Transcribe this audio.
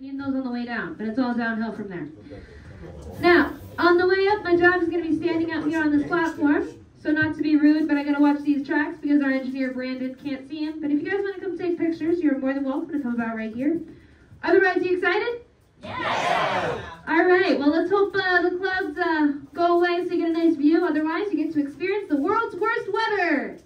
Need those on the way down, but it's all downhill from there. Now, on the way up, my job is going to be standing out here on this platform. So not to be rude, but I gotta watch these tracks because our engineer Brandon can't see him. But if you guys want to come take pictures, you're more than welcome to come about right here. Otherwise, you excited? Yeah. All right. Well, let's hope uh, the clouds uh, go away so you get a nice view. Otherwise, you get to experience the world's worst weather.